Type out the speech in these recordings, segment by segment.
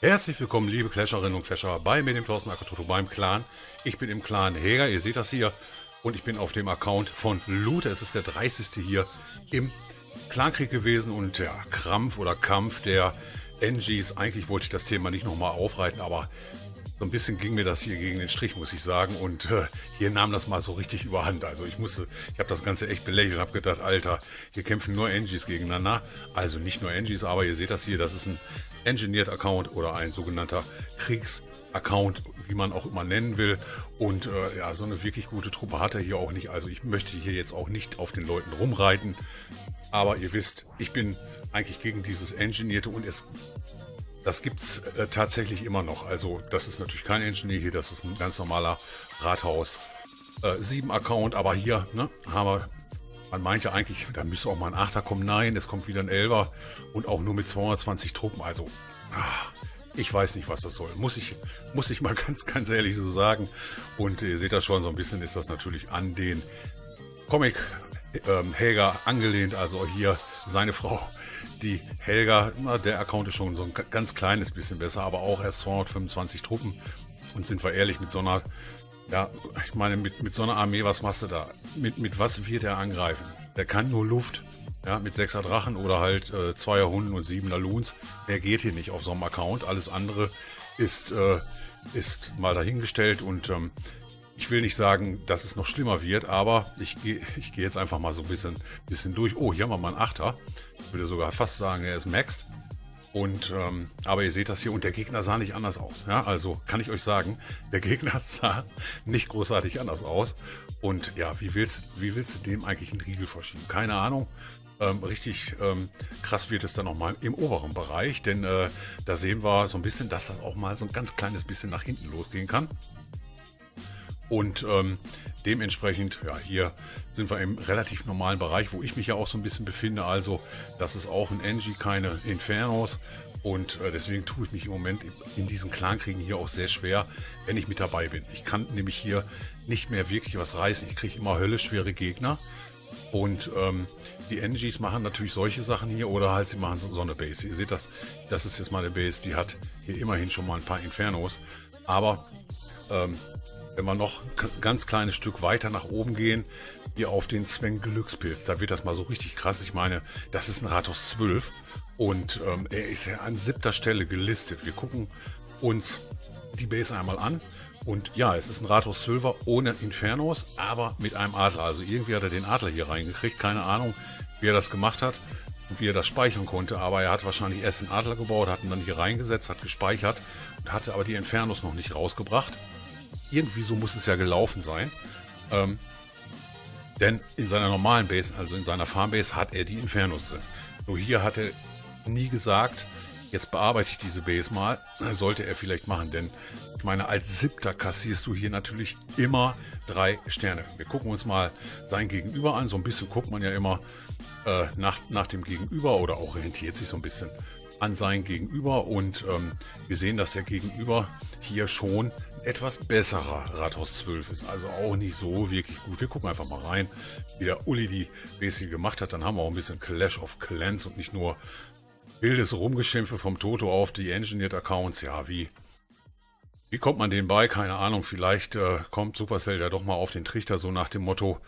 Herzlich willkommen, liebe Clasherinnen und Clasher, bei mir, dem Thorsten Akatoto, beim Clan. Ich bin im Clan Heger, ihr seht das hier. Und ich bin auf dem Account von Loot. Es ist der 30. hier im Clankrieg gewesen und der Krampf oder Kampf der NGs. Eigentlich wollte ich das Thema nicht nochmal aufreiten, aber so ein bisschen ging mir das hier gegen den Strich, muss ich sagen. Und äh, hier nahm das mal so richtig überhand. Also ich musste, ich habe das Ganze echt belächelt und habe gedacht, Alter, hier kämpfen nur NGs gegeneinander. Also nicht nur NGs, aber ihr seht das hier, das ist ein Engineered Account oder ein sogenannter Kriegs-Account, wie man auch immer nennen will. Und äh, ja, so eine wirklich gute Truppe hat er hier auch nicht. Also ich möchte hier jetzt auch nicht auf den Leuten rumreiten. Aber ihr wisst, ich bin eigentlich gegen dieses Engineerte und es das gibt's äh, tatsächlich immer noch. Also das ist natürlich kein Engineer hier, das ist ein ganz normaler Rathaus äh, 7 Account, aber hier ne, haben wir, man meint ja eigentlich, da müsste auch mal ein Achter kommen. Nein, es kommt wieder ein Elfer und auch nur mit 220 Truppen. Also ach, ich weiß nicht, was das soll. Muss ich, muss ich mal ganz, ganz ehrlich so sagen. Und ihr seht das schon, so ein bisschen ist das natürlich an den Comic ähm, Helga angelehnt. Also hier seine Frau die Helga, na, der Account ist schon so ein ganz kleines bisschen besser, aber auch erst 225 Truppen. Und sind wir ehrlich, mit so einer, ja, ich meine, mit, mit so einer Armee, was machst du da? Mit, mit was wird er angreifen? Der kann nur Luft. Ja, mit 6er Drachen oder halt äh, 2er Hunden und 7er Loons. Der geht hier nicht auf so einem Account. Alles andere ist, äh, ist mal dahingestellt und ähm, ich will nicht sagen, dass es noch schlimmer wird, aber ich gehe ich geh jetzt einfach mal so ein bisschen, bisschen durch. Oh, hier haben wir mal einen Achter. Ich würde sogar fast sagen, er ist maxed. Und ähm, aber ihr seht das hier und der Gegner sah nicht anders aus. Ja, also kann ich euch sagen, der Gegner sah nicht großartig anders aus. Und ja, wie willst, wie willst du dem eigentlich einen Riegel verschieben? Keine Ahnung. Ähm, richtig ähm, krass wird es dann nochmal im oberen Bereich, denn äh, da sehen wir so ein bisschen, dass das auch mal so ein ganz kleines bisschen nach hinten losgehen kann. Und ähm, dementsprechend, ja, hier sind wir im relativ normalen Bereich, wo ich mich ja auch so ein bisschen befinde. Also, das ist auch ein NG, keine Infernos. Und äh, deswegen tue ich mich im Moment in diesen Clankriegen hier auch sehr schwer, wenn ich mit dabei bin. Ich kann nämlich hier nicht mehr wirklich was reißen. Ich kriege immer höllisch schwere Gegner. Und ähm, die NGs machen natürlich solche Sachen hier oder halt sie machen so, so eine Base. Ihr seht das, das ist jetzt mal eine Base, die hat hier immerhin schon mal ein paar Infernos. Aber ähm, wenn wir noch ein ganz kleines Stück weiter nach oben gehen, hier auf den Sven Glückspilz, da wird das mal so richtig krass. Ich meine, das ist ein Rathaus 12 und ähm, er ist ja an siebter Stelle gelistet. Wir gucken uns die Base einmal an. Und ja, es ist ein Rathaus 12er ohne Infernos, aber mit einem Adler. Also irgendwie hat er den Adler hier reingekriegt. Keine Ahnung, wie er das gemacht hat und wie er das speichern konnte. Aber er hat wahrscheinlich erst den Adler gebaut, hat ihn dann hier reingesetzt, hat gespeichert und hatte aber die Infernos noch nicht rausgebracht. Irgendwie so muss es ja gelaufen sein. Ähm, denn in seiner normalen Base, also in seiner Farmbase, hat er die Infernos drin. Nur hier hat er nie gesagt, jetzt bearbeite ich diese Base mal. Sollte er vielleicht machen, denn ich meine, als Siebter kassierst du hier natürlich immer drei Sterne. Wir gucken uns mal sein Gegenüber an. So ein bisschen guckt man ja immer äh, nach, nach dem Gegenüber oder orientiert sich so ein bisschen an sein Gegenüber. Und ähm, wir sehen, dass der Gegenüber hier schon etwas besserer Rathaus 12 ist. Also auch nicht so wirklich gut. Wir gucken einfach mal rein, wie der Uli die Basic gemacht hat. Dann haben wir auch ein bisschen Clash of Clans und nicht nur wildes Rumgeschimpfe vom Toto auf die Engineered Accounts. Ja, wie, wie kommt man denen bei? Keine Ahnung. Vielleicht äh, kommt Supercell ja doch mal auf den Trichter, so nach dem Motto,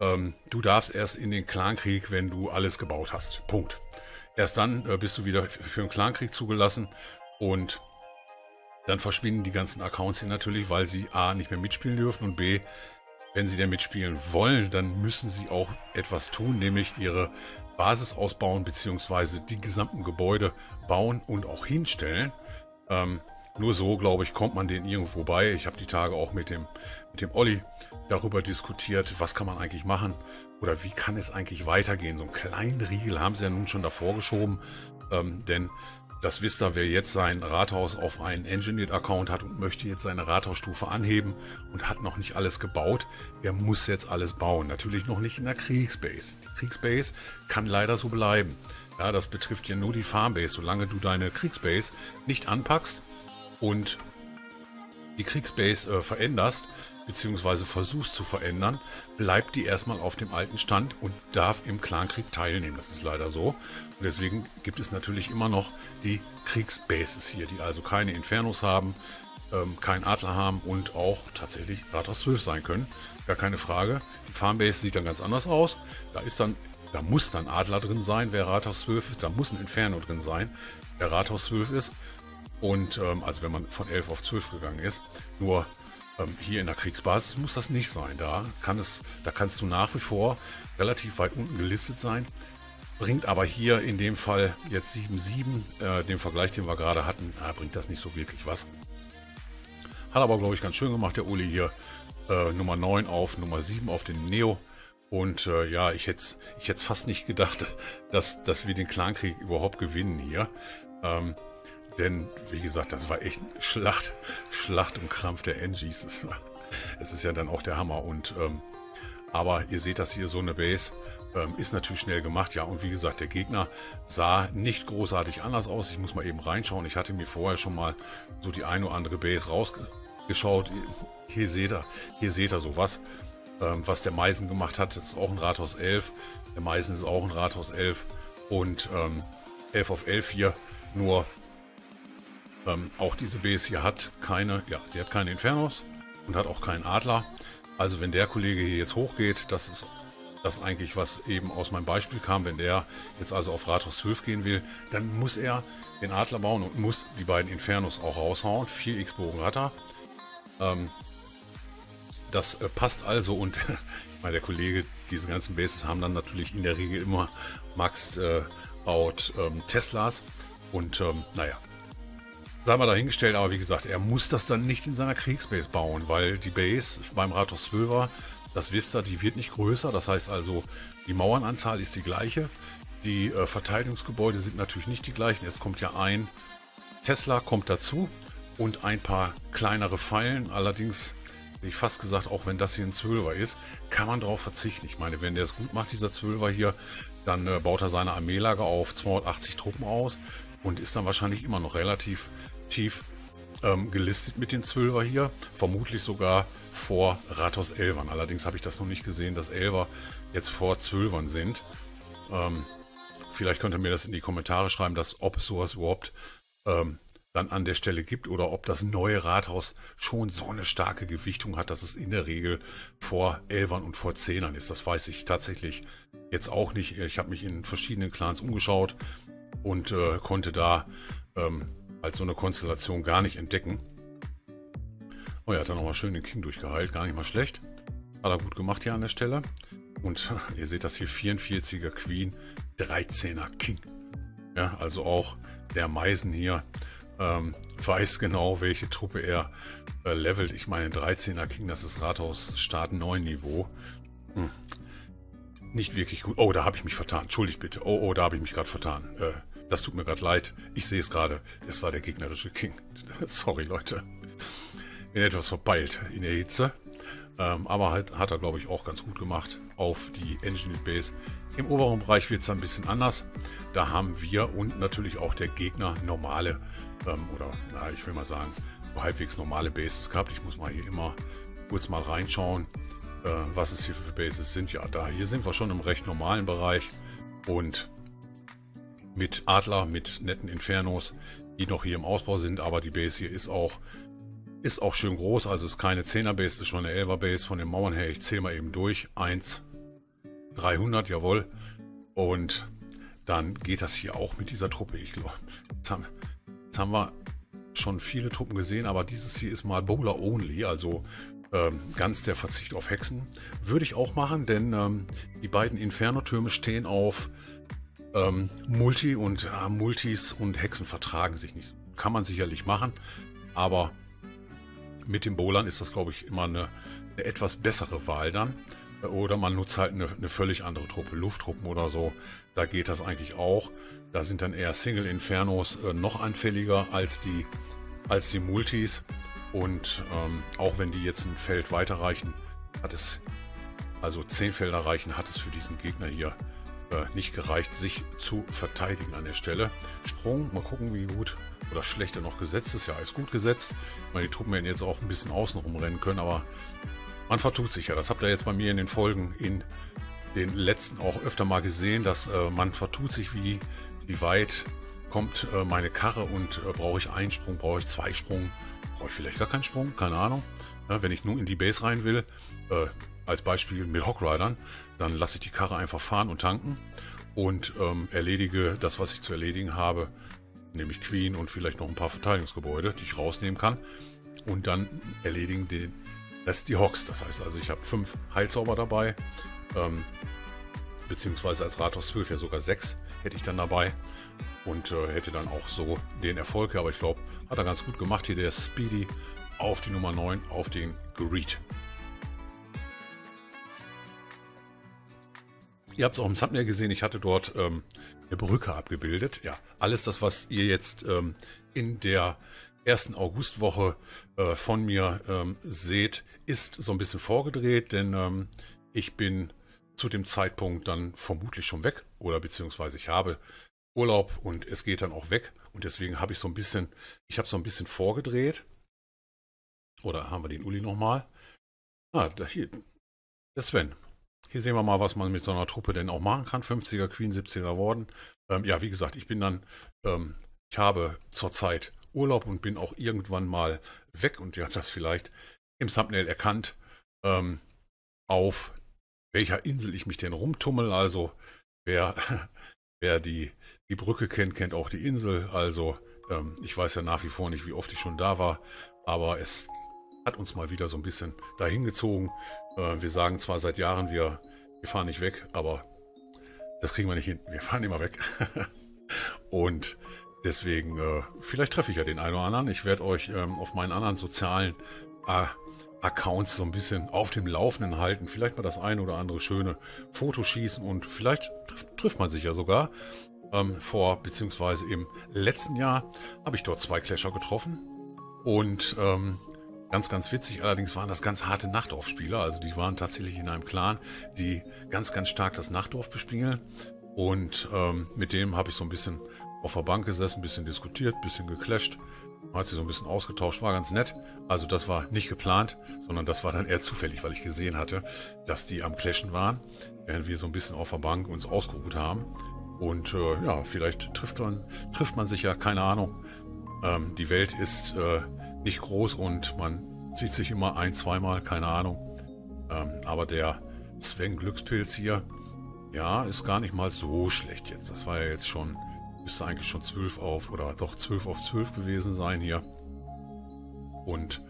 ähm, du darfst erst in den Clankrieg, wenn du alles gebaut hast. Punkt. Erst dann äh, bist du wieder für den Clankrieg zugelassen und dann verschwinden die ganzen Accounts hier natürlich, weil sie A nicht mehr mitspielen dürfen und B, wenn sie denn mitspielen wollen, dann müssen sie auch etwas tun, nämlich ihre Basis ausbauen beziehungsweise die gesamten Gebäude bauen und auch hinstellen. Ähm, nur so, glaube ich, kommt man denen irgendwo bei. Ich habe die Tage auch mit dem, mit dem Olli darüber diskutiert, was kann man eigentlich machen oder wie kann es eigentlich weitergehen. So einen kleinen Riegel haben sie ja nun schon davor geschoben, ähm, denn das ihr, wer jetzt sein Rathaus auf einen Engineered-Account hat und möchte jetzt seine Rathausstufe anheben und hat noch nicht alles gebaut, der muss jetzt alles bauen. Natürlich noch nicht in der Kriegsbase. Die Kriegsbase kann leider so bleiben. Ja, das betrifft ja nur die Farmbase. Solange du deine Kriegsbase nicht anpackst, und die Kriegsbase äh, veränderst, beziehungsweise versuchst zu verändern, bleibt die erstmal auf dem alten Stand und darf im Clankrieg teilnehmen. Das ist leider so. Und deswegen gibt es natürlich immer noch die Kriegsbases hier, die also keine Infernos haben, ähm, keinen Adler haben und auch tatsächlich Rathaus 12 sein können. Gar keine Frage. Die Farmbase sieht dann ganz anders aus. Da ist dann, da muss dann Adler drin sein, wer Rathaus 12 ist. Da muss ein Inferno drin sein, wer Rathaus 12 ist. Und ähm, also wenn man von 11 auf 12 gegangen ist. Nur ähm, hier in der Kriegsbasis muss das nicht sein. Da kann es, da kannst du nach wie vor relativ weit unten gelistet sein. Bringt aber hier in dem Fall jetzt 7-7, äh, den Vergleich, den wir gerade hatten, äh, bringt das nicht so wirklich was. Hat aber, glaube ich, ganz schön gemacht, der Uli hier. Äh, Nummer 9 auf Nummer 7 auf den Neo. Und äh, ja, ich hätte ich fast nicht gedacht, dass, dass wir den Clankrieg überhaupt gewinnen hier. Ähm, denn, wie gesagt, das war echt Schlacht, Schlacht und Krampf der Engies. Das, war, das ist ja dann auch der Hammer. Und ähm, aber ihr seht das hier, so eine Base ähm, ist natürlich schnell gemacht. Ja, und wie gesagt, der Gegner sah nicht großartig anders aus. Ich muss mal eben reinschauen. Ich hatte mir vorher schon mal so die eine oder andere Base rausgeschaut. Hier seht ihr, hier seht ihr sowas, ähm, was der Meisen gemacht hat. Das ist auch ein Rathaus 11. Der Meisen ist auch ein Rathaus 11 und ähm, 11 auf 11 hier. Nur ähm, auch diese Base hier hat keine, ja, sie hat keine Infernos und hat auch keinen Adler. Also wenn der Kollege hier jetzt hochgeht, das ist das eigentlich, was eben aus meinem Beispiel kam, wenn der jetzt also auf Rathaus 12 gehen will, dann muss er den Adler bauen und muss die beiden Infernos auch raushauen. 4 X-Bogen hat er. Ähm, das äh, passt also und meine, der Kollege, diese ganzen Bases haben dann natürlich in der Regel immer Max äh, baut ähm, Teslas und ähm, naja, sei mal dahingestellt, aber wie gesagt, er muss das dann nicht in seiner Kriegsbase bauen, weil die Base beim Rathaus 12 das wisst ihr, die wird nicht größer. Das heißt also, die Mauernanzahl ist die gleiche. Die äh, Verteidigungsgebäude sind natürlich nicht die gleichen. Es kommt ja ein Tesla kommt dazu und ein paar kleinere Pfeilen. Allerdings, ich fast gesagt, auch wenn das hier ein 12er ist, kann man darauf verzichten. Ich meine, wenn der es gut macht, dieser 12er hier, dann äh, baut er seine Armeelager auf 280 Truppen aus und ist dann wahrscheinlich immer noch relativ tief ähm, gelistet mit den Zwölfer hier. Vermutlich sogar vor Rathaus Elvern. Allerdings habe ich das noch nicht gesehen, dass Elver jetzt vor Zwölfern sind. Ähm, vielleicht könnt ihr mir das in die Kommentare schreiben, dass ob es sowas überhaupt ähm, dann an der Stelle gibt oder ob das neue Rathaus schon so eine starke Gewichtung hat, dass es in der Regel vor Elvern und vor Zehnern ist. Das weiß ich tatsächlich jetzt auch nicht. Ich habe mich in verschiedenen Clans umgeschaut und äh, konnte da ähm, als so eine Konstellation gar nicht entdecken. Oh ja, hat er nochmal schön den King durchgeheilt, gar nicht mal schlecht. Hat er gut gemacht hier an der Stelle. Und ihr seht das hier, 44er Queen, 13er King. Ja, also auch der Meisen hier ähm, weiß genau, welche Truppe er äh, levelt. Ich meine, 13er King, das ist Rathaus Start 9 Niveau. Hm. Nicht wirklich gut. Oh, da habe ich mich vertan. Entschuldigt bitte. Oh, oh, da habe ich mich gerade vertan. Äh, das tut mir gerade leid. Ich sehe es gerade. Es war der gegnerische King. Sorry, Leute. Bin etwas verpeilt in der Hitze. Ähm, aber halt, hat er, glaube ich, auch ganz gut gemacht auf die Engineered Base. Im oberen Bereich wird es ein bisschen anders. Da haben wir und natürlich auch der Gegner normale ähm, oder, na, ich will mal sagen, halbwegs normale Bases gehabt. Ich muss mal hier immer kurz mal reinschauen, äh, was es hier für Bases sind. Ja, da hier sind wir schon im recht normalen Bereich und mit Adler, mit netten Infernos, die noch hier im Ausbau sind, aber die Base hier ist auch ist auch schön groß, also ist keine 10er Base, ist schon eine 11er Base von den Mauern her. Ich zähle mal eben durch. 1, 300, jawohl. Und dann geht das hier auch mit dieser Truppe. Ich glaube, jetzt haben, jetzt haben wir schon viele Truppen gesehen, aber dieses hier ist mal Bowler Only, also ähm, ganz der Verzicht auf Hexen. Würde ich auch machen, denn ähm, die beiden Inferno-Türme stehen auf ähm, Multi und äh, Multis und Hexen vertragen sich nicht. Kann man sicherlich machen, aber mit den Bowlern ist das, glaube ich, immer eine, eine, etwas bessere Wahl dann. Oder man nutzt halt eine, eine, völlig andere Truppe, Lufttruppen oder so. Da geht das eigentlich auch. Da sind dann eher Single Infernos äh, noch anfälliger als die, als die Multis. Und ähm, auch wenn die jetzt ein Feld weiterreichen, hat es, also zehn Felder reichen, hat es für diesen Gegner hier äh, nicht gereicht, sich zu verteidigen an der Stelle. Sprung, mal gucken, wie gut oder schlecht er noch gesetzt ist. Ja, ist gut gesetzt. Ich meine, die Truppen werden jetzt auch ein bisschen außen rumrennen können, aber man vertut sich ja. Das habt ihr jetzt bei mir in den Folgen in den letzten auch öfter mal gesehen, dass äh, man vertut sich, wie, wie weit kommt äh, meine Karre und äh, brauche ich einen Sprung, brauche ich zwei Sprung, brauche ich vielleicht gar keinen Sprung, keine Ahnung. Ja, wenn ich nur in die Base rein will, äh, als Beispiel mit Hockridern, dann lasse ich die Karre einfach fahren und tanken und ähm, erledige das, was ich zu erledigen habe, nämlich Queen und vielleicht noch ein paar Verteidigungsgebäude, die ich rausnehmen kann. Und dann erledigen den Rest die Hawks. Das heißt also, ich habe fünf Heilzauber dabei, ähm, beziehungsweise als Rathaus 12 ja sogar sechs hätte ich dann dabei und äh, hätte dann auch so den Erfolg. Aber ich glaube, hat er ganz gut gemacht hier der Speedy auf die Nummer 9, auf den Greed. Ihr habt es auch im Thumbnail gesehen, ich hatte dort ähm, eine Brücke abgebildet. Ja, alles das, was ihr jetzt ähm, in der ersten Augustwoche äh, von mir ähm, seht, ist so ein bisschen vorgedreht, denn ähm, ich bin zu dem Zeitpunkt dann vermutlich schon weg oder beziehungsweise ich habe Urlaub und es geht dann auch weg und deswegen habe ich so ein bisschen, ich habe so ein bisschen vorgedreht. Oder haben wir den Uli nochmal? Ah, da hier, der Sven. Hier sehen wir mal, was man mit so einer Truppe denn auch machen kann. 50er Queen, 70er Worden. Ähm, ja, wie gesagt, ich bin dann, ähm, ich habe zurzeit Urlaub und bin auch irgendwann mal weg und ihr habt das vielleicht im Thumbnail erkannt, ähm, auf welcher Insel ich mich denn rumtummel. Also wer, wer die, die Brücke kennt, kennt auch die Insel. Also ähm, ich weiß ja nach wie vor nicht, wie oft ich schon da war, aber es hat uns mal wieder so ein bisschen dahin gezogen. Äh, wir sagen zwar seit Jahren, wir, wir fahren nicht weg, aber das kriegen wir nicht hin. Wir fahren immer weg. Und deswegen, äh, vielleicht treffe ich ja den einen oder anderen. Ich werde euch ähm, auf meinen anderen sozialen äh, Accounts so ein bisschen auf dem Laufenden halten. Vielleicht mal das eine oder andere schöne Foto schießen und vielleicht trifft, trifft man sich ja sogar. Ähm, vor, beziehungsweise im letzten Jahr habe ich dort zwei Clasher getroffen. Und ähm, Ganz, ganz witzig. Allerdings waren das ganz harte Nachtdorfspieler. Also die waren tatsächlich in einem Clan, die ganz, ganz stark das Nachtdorf bespielen. Und ähm, mit dem habe ich so ein bisschen auf der Bank gesessen, ein bisschen diskutiert, ein bisschen geclasht. Hat sich so ein bisschen ausgetauscht, war ganz nett. Also das war nicht geplant, sondern das war dann eher zufällig, weil ich gesehen hatte, dass die am Clashen waren, während wir so ein bisschen auf der Bank uns ausgeruht haben. Und äh, ja, vielleicht trifft man, trifft man sich ja, keine Ahnung. Ähm, die Welt ist äh, nicht groß und man sieht sich immer ein, zweimal, keine Ahnung. Ähm, aber der Sven Glückspilz hier, ja, ist gar nicht mal so schlecht jetzt. Das war ja jetzt schon, müsste eigentlich schon 12 auf oder doch 12 auf 12 gewesen sein hier. Und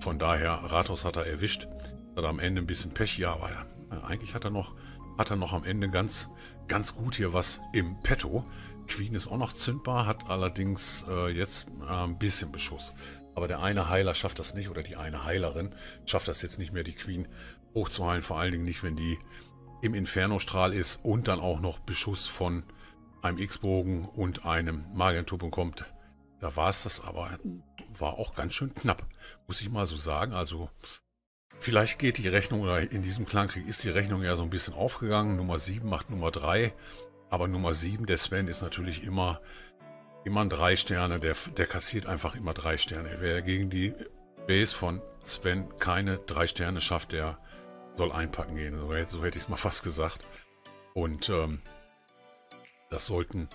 von daher, Rathaus hat er erwischt. Hat am Ende ein bisschen Pech, ja, aber eigentlich hat er noch, hat er noch am Ende ganz, ganz gut hier was im Petto. Queen ist auch noch zündbar, hat allerdings äh, jetzt äh, ein bisschen Beschuss. Aber der eine Heiler schafft das nicht oder die eine Heilerin schafft das jetzt nicht mehr, die Queen hochzuheilen. Vor allen Dingen nicht, wenn die im Inferno-Strahl ist und dann auch noch Beschuss von einem X-Bogen und einem Magientur bekommt. Da war es das aber, war auch ganz schön knapp, muss ich mal so sagen. Also vielleicht geht die Rechnung oder in diesem Klangkrieg ist die Rechnung ja so ein bisschen aufgegangen. Nummer 7 macht Nummer 3, aber Nummer 7, der Sven, ist natürlich immer immer drei Sterne, der, der kassiert einfach immer drei Sterne. Wer gegen die Base von Sven keine drei Sterne schafft, der soll einpacken gehen. So, so hätte ich es mal fast gesagt. Und ähm, das sollten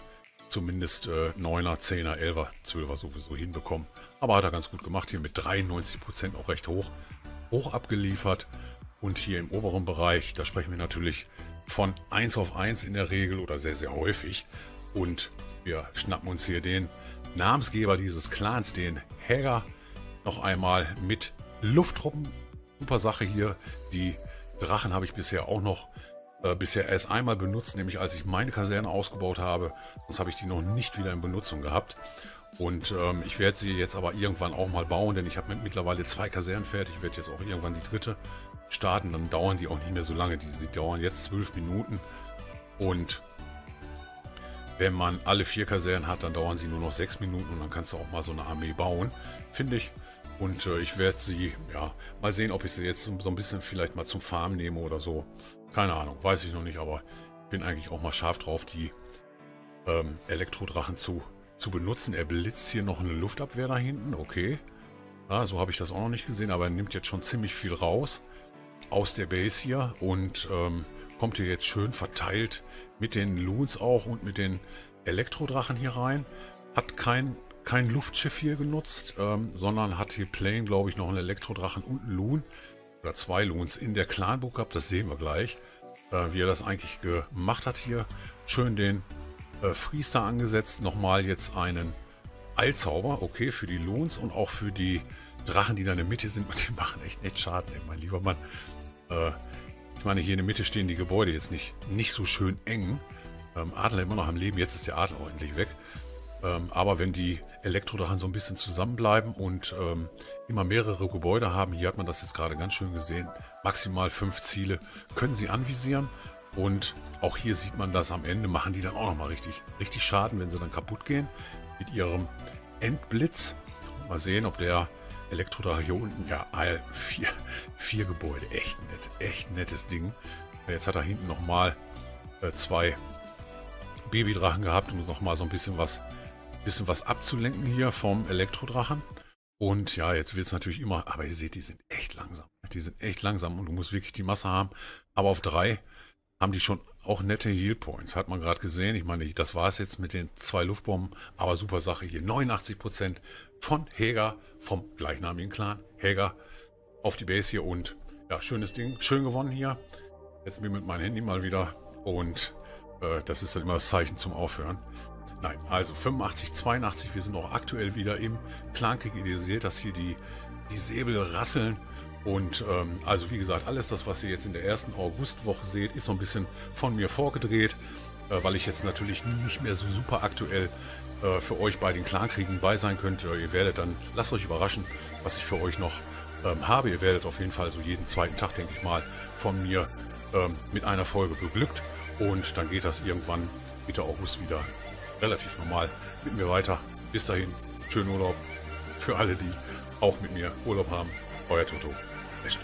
zumindest äh, 9er, 10er, 11er, 12er sowieso hinbekommen. Aber hat er ganz gut gemacht. Hier mit 93% auch recht hoch, hoch abgeliefert. Und hier im oberen Bereich, da sprechen wir natürlich von 1 auf 1 in der Regel oder sehr, sehr häufig. Und wir schnappen uns hier den Namensgeber dieses Clans, den Hager, noch einmal mit Lufttruppen. Super Sache hier. Die Drachen habe ich bisher auch noch äh, bisher erst einmal benutzt, nämlich als ich meine Kaserne ausgebaut habe. Sonst habe ich die noch nicht wieder in Benutzung gehabt. Und ähm, ich werde sie jetzt aber irgendwann auch mal bauen, denn ich habe mittlerweile zwei Kasernen fertig. Ich werde jetzt auch irgendwann die dritte starten. Dann dauern die auch nicht mehr so lange. Die, die dauern jetzt zwölf Minuten. Und wenn man alle vier Kasernen hat, dann dauern sie nur noch sechs Minuten und dann kannst du auch mal so eine Armee bauen, finde ich. Und äh, ich werde sie, ja, mal sehen, ob ich sie jetzt so ein bisschen vielleicht mal zum Farm nehme oder so. Keine Ahnung, weiß ich noch nicht, aber bin eigentlich auch mal scharf drauf, die ähm, Elektrodrachen zu, zu benutzen. Er blitzt hier noch eine Luftabwehr da hinten, okay. Ja, so habe ich das auch noch nicht gesehen, aber er nimmt jetzt schon ziemlich viel raus aus der Base hier und ähm, kommt hier jetzt schön verteilt mit den Loons auch und mit den Elektrodrachen hier rein. Hat kein, kein Luftschiff hier genutzt, ähm, sondern hat hier Plane, glaube ich, noch einen Elektrodrachen und einen Loon oder zwei Loons in der Clanbook gehabt. Das sehen wir gleich, äh, wie er das eigentlich gemacht hat hier. Schön den äh, Freester angesetzt. Nochmal jetzt einen Eilzauber, okay, für die Loons und auch für die Drachen, die da in der Mitte sind. Und die machen echt nicht Schaden, ey, mein lieber Mann. Äh, ich meine, hier in der Mitte stehen die Gebäude jetzt nicht, nicht so schön eng. Ähm, Adler immer noch am Leben, jetzt ist der Adler auch endlich weg. Ähm, aber wenn die Elektrodrachen so ein bisschen zusammenbleiben und ähm, immer mehrere Gebäude haben, hier hat man das jetzt gerade ganz schön gesehen, maximal fünf Ziele können sie anvisieren. Und auch hier sieht man das am Ende, machen die dann auch nochmal richtig, richtig Schaden, wenn sie dann kaputt gehen mit ihrem Endblitz. Mal sehen, ob der Elektrodrache hier unten, ja, vier, vier Gebäude, echt nett, echt nettes Ding. Jetzt hat er hinten nochmal äh, zwei Babydrachen gehabt, um nochmal so ein bisschen was, bisschen was abzulenken hier vom Elektrodrachen. Und ja, jetzt wird es natürlich immer, aber ihr seht, die sind echt langsam. Die sind echt langsam und du musst wirklich die Masse haben. Aber auf drei haben die schon auch nette Heal Points, hat man gerade gesehen. Ich meine, das war es jetzt mit den zwei Luftbomben, aber super Sache hier. 89% von Häger, vom gleichnamigen Clan. Häger auf die Base hier und ja, schönes Ding, schön gewonnen hier. Jetzt mir mit meinem Handy mal wieder und äh, das ist dann immer das Zeichen zum Aufhören. Nein, also 85, 82, wir sind auch aktuell wieder im Clankrieg. Ihr seht, dass hier die, die Säbel rasseln und ähm, also wie gesagt, alles das, was ihr jetzt in der ersten Augustwoche seht, ist so ein bisschen von mir vorgedreht, äh, weil ich jetzt natürlich nicht mehr so super aktuell äh, für euch bei den Clankriegen bei sein könnte. Ihr werdet dann, lasst euch überraschen, was ich für euch noch ähm, habe. Ihr werdet auf jeden Fall so jeden zweiten Tag, denke ich mal, von mir ähm, mit einer Folge beglückt. Und dann geht das irgendwann Mitte August wieder relativ normal mit mir weiter. Bis dahin, schönen Urlaub für alle, die auch mit mir Urlaub haben. Euer Toto. Bis